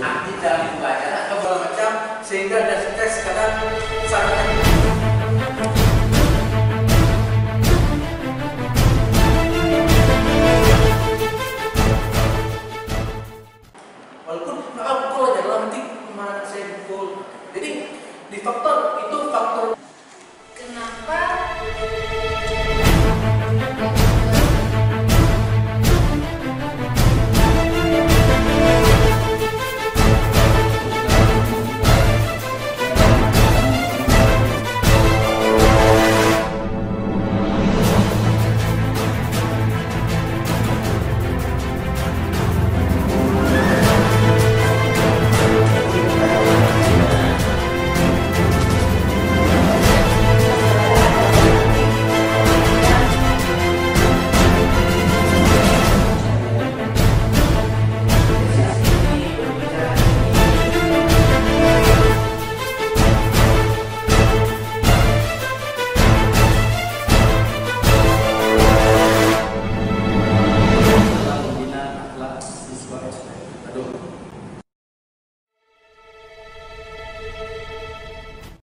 aktif dalam pembelajaran atau macam sehingga ada tes sekarang